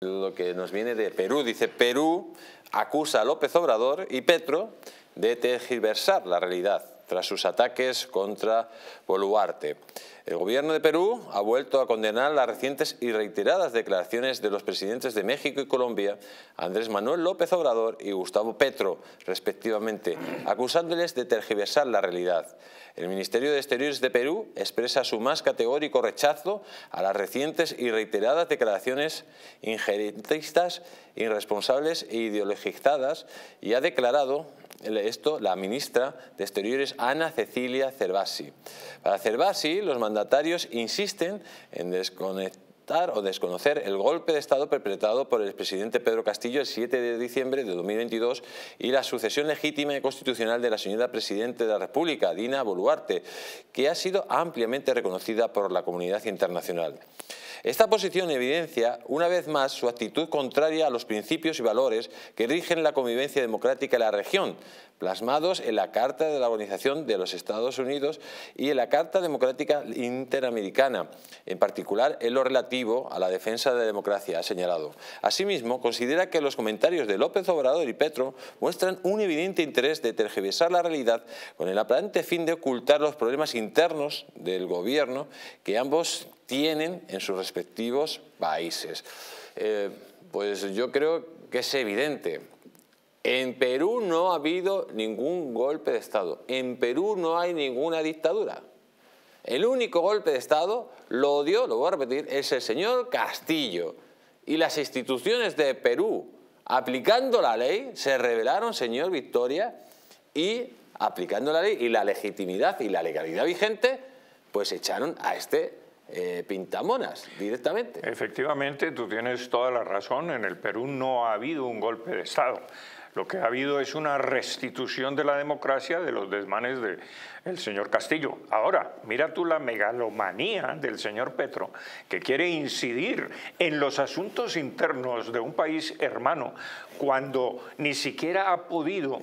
Lo que nos viene de Perú, dice Perú acusa a López Obrador y Petro de tergiversar la realidad tras sus ataques contra Boluarte. El gobierno de Perú ha vuelto a condenar las recientes y reiteradas declaraciones de los presidentes de México y Colombia, Andrés Manuel López Obrador y Gustavo Petro, respectivamente, acusándoles de tergiversar la realidad. El Ministerio de Exteriores de Perú expresa su más categórico rechazo a las recientes y reiteradas declaraciones injerentistas, irresponsables e ideologizadas y ha declarado esto la ministra de Exteriores Ana Cecilia Cervasi. Para Cervasi, los mandatarios insisten en desconectar o desconocer el golpe de Estado perpetrado por el presidente Pedro Castillo el 7 de diciembre de 2022 y la sucesión legítima y constitucional de la señora Presidenta de la República, Dina Boluarte, que ha sido ampliamente reconocida por la comunidad internacional. Esta posición evidencia una vez más su actitud contraria a los principios y valores que rigen la convivencia democrática en la región, plasmados en la Carta de la Organización de los Estados Unidos y en la Carta Democrática Interamericana, en particular en lo relativo a la defensa de la democracia, ha señalado. Asimismo, considera que los comentarios de López Obrador y Petro muestran un evidente interés de tergiversar la realidad con el aparente fin de ocultar los problemas internos del gobierno que ambos tienen en sus respectivos países. Eh, pues yo creo que es evidente. En Perú no ha habido ningún golpe de Estado. En Perú no hay ninguna dictadura. El único golpe de Estado, lo dio, lo voy a repetir, es el señor Castillo. Y las instituciones de Perú, aplicando la ley, se revelaron, señor Victoria, y aplicando la ley y la legitimidad y la legalidad vigente, pues echaron a este eh, pintamonas directamente. Efectivamente, tú tienes toda la razón. En el Perú no ha habido un golpe de Estado. Lo que ha habido es una restitución de la democracia de los desmanes del el señor Castillo. Ahora, mira tú la megalomanía del señor Petro, que quiere incidir en los asuntos internos de un país hermano, cuando ni siquiera ha podido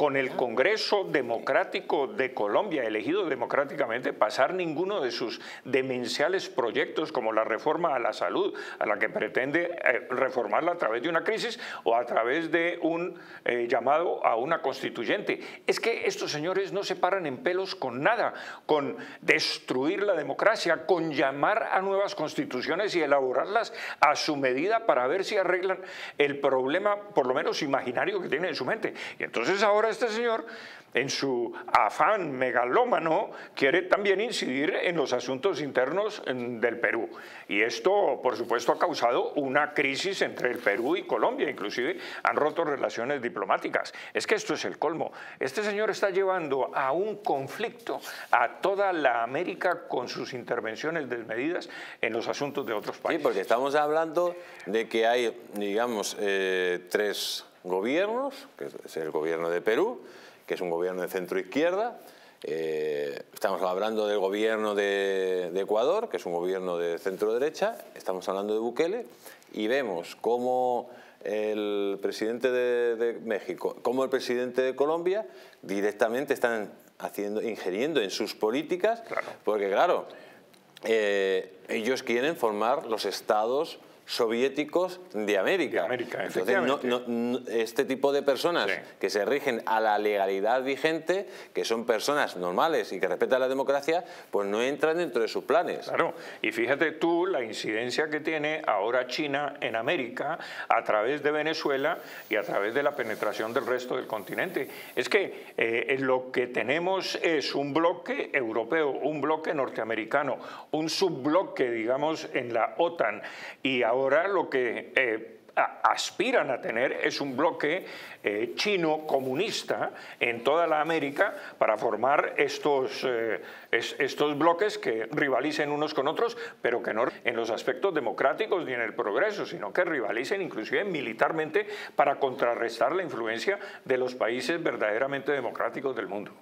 con el Congreso Democrático de Colombia, elegido democráticamente, pasar ninguno de sus demenciales proyectos como la reforma a la salud, a la que pretende eh, reformarla a través de una crisis o a través de un eh, llamado a una constituyente. Es que estos señores no se paran en pelos con nada, con destruir la democracia, con llamar a nuevas constituciones y elaborarlas a su medida para ver si arreglan el problema, por lo menos imaginario que tienen en su mente. Y entonces ahora este señor, en su afán megalómano, quiere también incidir en los asuntos internos del Perú. Y esto, por supuesto, ha causado una crisis entre el Perú y Colombia, inclusive han roto relaciones diplomáticas. Es que esto es el colmo. Este señor está llevando a un conflicto a toda la América con sus intervenciones desmedidas en los asuntos de otros países. Sí, porque estamos hablando de que hay, digamos, eh, tres gobiernos, que es el gobierno de Perú, que es un gobierno de centro-izquierda, eh, estamos hablando del gobierno de, Ecuador, que es un gobierno de centro-derecha, estamos hablando de Bukele, y vemos cómo el presidente de, México, como el presidente de Colombia, directamente están haciendo, ingiriendo en sus políticas, porque claro, eh, ellos quieren formar los estados soviéticos de América. este tipo de personas que se rigen a la legalidad vigente, que son personas normales y que respetan la democracia, pues no entran dentro de sus planes. Claro, y fíjate tú la incidencia que tiene ahora China en América a través de Venezuela y a través de la penetración del resto del continente. Es que eh, lo que tenemos es un bloque europeo, un bloque norteamericano, un subbloque, digamos, en la OTAN y ahora ahora lo que eh, aspiran a tener es un bloque eh, chino comunista en toda la América para formar estos, eh, estos bloques que rivalicen unos con otros, pero que no en los aspectos democráticos ni en el progreso, sino que rivalicen inclusive militarmente para contrarrestar la influencia de los países verdaderamente democráticos del mundo.